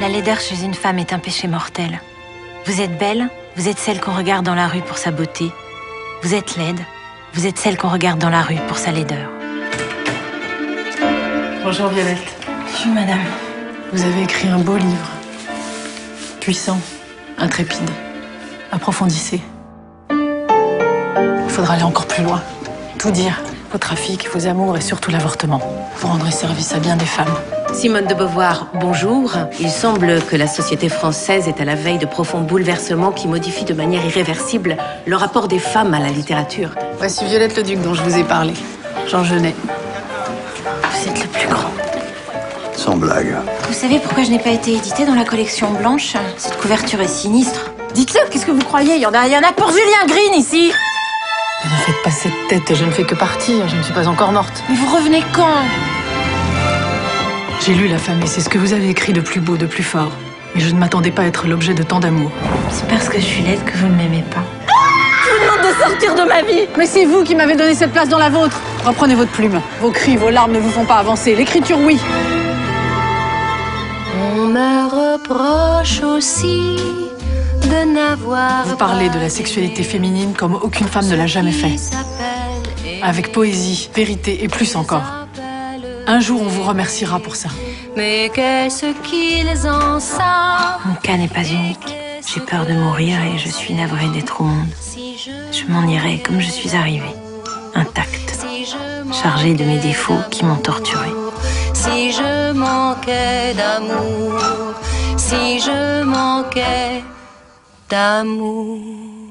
La laideur chez une femme est un péché mortel. Vous êtes belle, vous êtes celle qu'on regarde dans la rue pour sa beauté. Vous êtes laide, vous êtes celle qu'on regarde dans la rue pour sa laideur. Bonjour Violette. Bonjour madame. Vous avez écrit un beau livre. Puissant, intrépide. Approfondissez. Il faudra aller encore plus loin. Tout dire. Vos trafics, vos amours et surtout l'avortement. Vous rendrez service à bien des femmes. Simone de Beauvoir, bonjour. Il semble que la société française est à la veille de profonds bouleversements qui modifient de manière irréversible le rapport des femmes à la littérature. Voici Violette le Duc dont je vous ai parlé. Jean Genet. Vous êtes le plus grand. Sans blague. Vous savez pourquoi je n'ai pas été éditée dans la collection blanche? Cette couverture est sinistre. Dites-le, qu'est-ce que vous croyez? Il y, en a, il y en a pour Julien Green ici Ne faites pas cette tête, je ne fais que partir, je ne suis pas encore morte. Mais vous revenez quand? J'ai lu La femme et c'est ce que vous avez écrit de plus beau, de plus fort. Mais je ne m'attendais pas à être l'objet de tant d'amour. C'est parce que je suis laide que vous ne m'aimez pas. Je vous demande de sortir de ma vie Mais c'est vous qui m'avez donné cette place dans la vôtre Reprenez votre plume. Vos cris, vos larmes ne vous font pas avancer. L'écriture, oui. On me reproche aussi de n'avoir Vous parlez de la sexualité féminine comme aucune femme ne l'a jamais fait. Avec poésie, vérité et plus encore. Un jour, on vous remerciera pour ça. Mais qu'est-ce qu'ils en savent Mon cas n'est pas unique. J'ai peur de mourir et je suis navrée d'être au monde. Je m'en irai comme je suis arrivée, intacte, chargée de mes défauts qui m'ont torturée. Si je manquais d'amour, si je manquais d'amour.